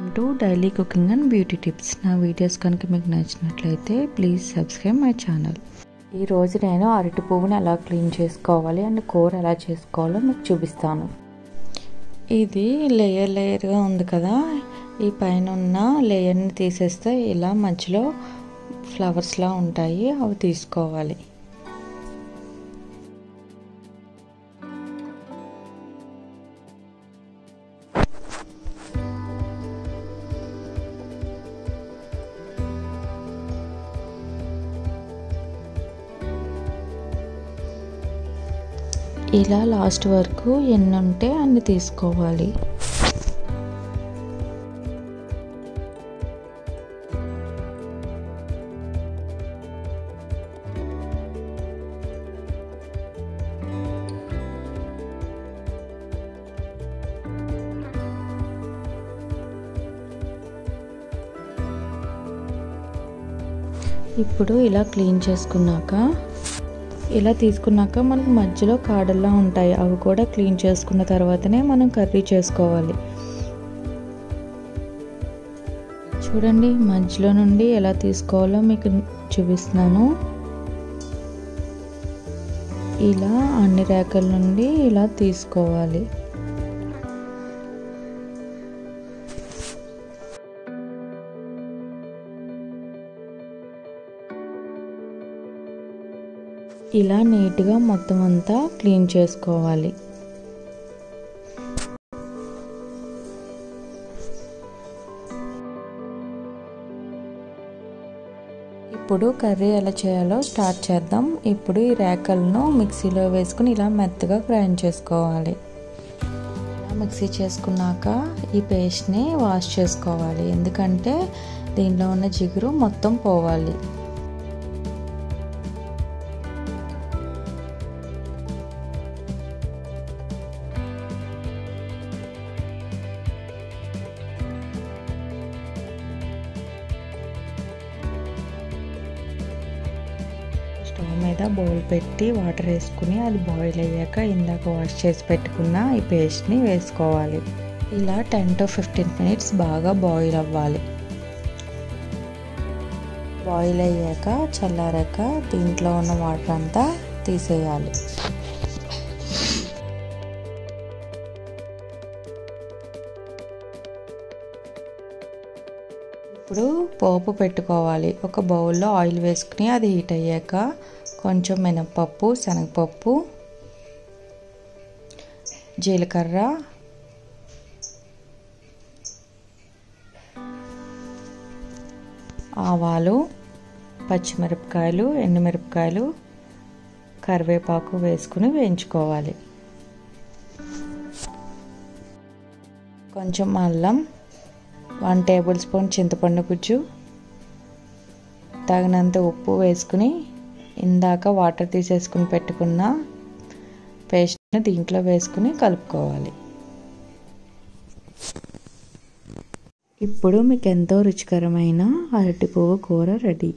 Welcome to daily cooking and beauty tips. నా videos కనుక మీకు నచ్చినట్లయితే ప్లీజ్ సబ్స్క్రైబ్ మై ఛానల్. ఈరోజు నేను అరటి పువ్వుని ఎలా క్లీన్ చేసుకోవాలి అండ్ కూర ఎలా చేసుకోవాలో మీకు చూపిస్తాను. ఇది లేయర్ లేయర్గా ఉంది కదా. ఈ పైన ఉన్న లేయర్ని తీసేస్తే ఇలా మధ్యలో ఫ్లవర్స్లా ఉంటాయి. అవి తీసుకోవాలి. ఇలా లాస్ట్ వరకు ఎన్ని ఉంటే అన్ని తీసుకోవాలి. ఇప్పుడు ఇలా క్లీన్ చేసుకున్నాక ఇలా తీసుకున్నాక మనకు మధ్యలో కాడల్లా ఉంటాయి. అవి కూడా క్లీన్ చేసుకున్న తర్వాతనే మనం కర్రీ చేసుకోవాలి. చూడండి మధ్యలో నుండి ఎలా తీసుకోవాలో మీకు చూపిస్తున్నాను. ఇలా అన్ని రేఖల నుండి ఇలా తీసుకోవాలి. ఇలా నీట్గా మొత్తం అంతా క్లీన్ చేసుకోవాలి. ఇప్పుడు కర్రీ ఎలా చేయాలో స్టార్ట్ చేద్దాం. ఇప్పుడు ఈ రేకలను మిక్సీలో వేసుకుని ఇలా మెత్తగా గ్రైండ్ చేసుకోవాలి. మిక్సీ చేసుకున్నాక ఈ పేస్ట్ని వాష్ చేసుకోవాలి. ఎందుకంటే దీనిలో ఉన్న జిగురు మొత్తం పోవాలి. స్టవ్ మీద బౌల్ పెట్టి వాటర్ వేసుకుని అది బాయిల్ అయ్యాక ఇందాక వాష్ చేసి పెట్టుకున్న ఈ పేస్ట్ని వేసుకోవాలి. ఇలా టెన్ టు ఫిఫ్టీన్ మినిట్స్ బాగా బాయిల్ అవ్వాలి. బాయిల్ అయ్యాక చల్లారాక దీంట్లో ఉన్న వాటర్ అంతా తీసేయాలి. ఇప్పుడు పోపు పెట్టుకోవాలి. ఒక బౌల్లో ఆయిల్ వేసుకుని అది హీట్ అయ్యాక కొంచెం మినప్పప్పు శనగపప్పు జీలకర్ర ఆవాలు పచ్చిమిరపకాయలు ఎండుమిరపకాయలు కరివేపాకు వేసుకుని వేయించుకోవాలి. కొంచెం అల్లం వన్ టేబుల్ స్పూన్ చింతపండు గుజ్జు తగినంత ఉప్పు వేసుకుని ఇందాక వాటర్ తీసేసుకుని పెట్టుకున్న పేస్ట్ని దీంట్లో వేసుకుని కలుపుకోవాలి. ఇప్పుడు మీకు ఎంతో రుచికరమైన అరటి పువ్వు కూర రెడీ.